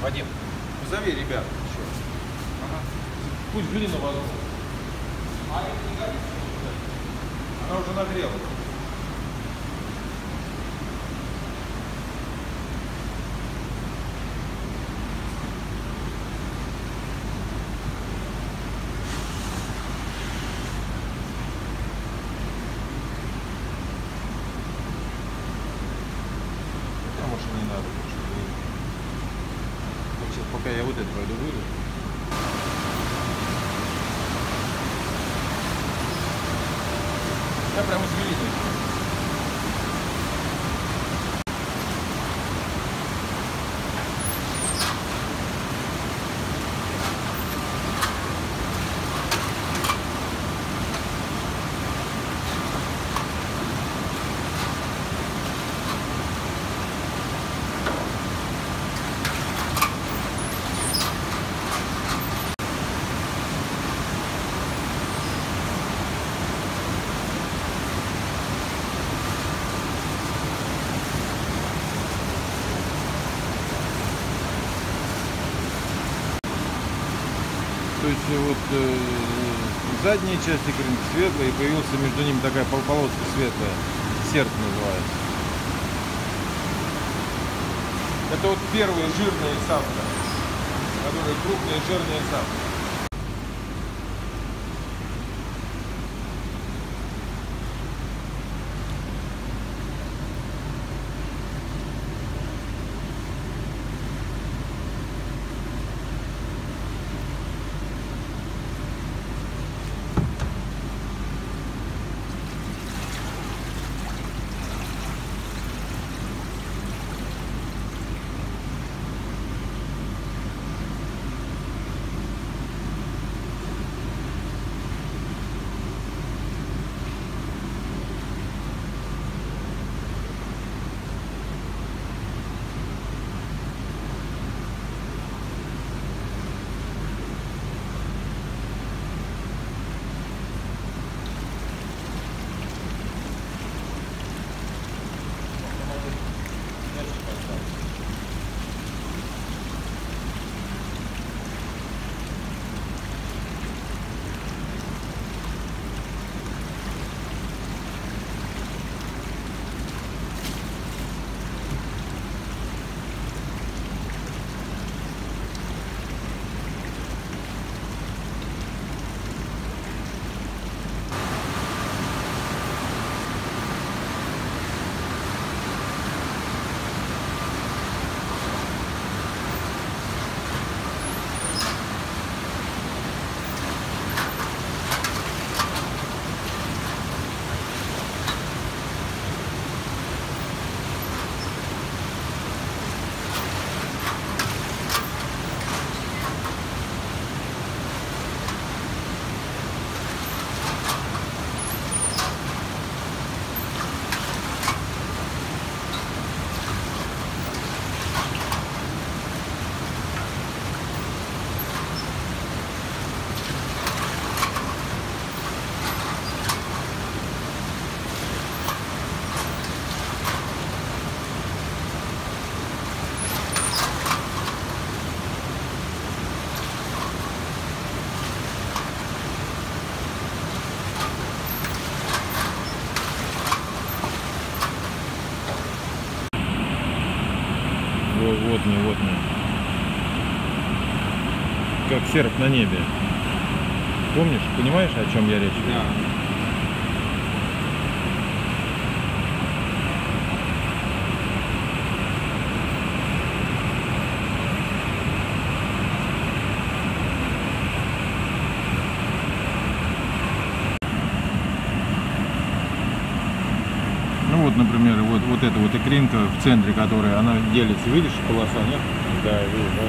Вадим, позови ребят еще. Ага. Пусть глину возьмут. А это не? Она уже нагрелась. А может и не надо больше сейчас пока я вот это пойду выйду. Я прямо с Есть вот э, задняя часть икринки светлая, и появился между ними такая пол- полоска светлая. Серп называется. Это вот первые жирные самка, которые крупные жирные самки. Во- Вот мне, вот мне. Как серп на небе. Помнишь, понимаешь, о чем я речь? Да. Ну вот, например, вот, вот эта вот икринка в центре, которая, она делится, видишь, полоса, нет? Да, вижу, да.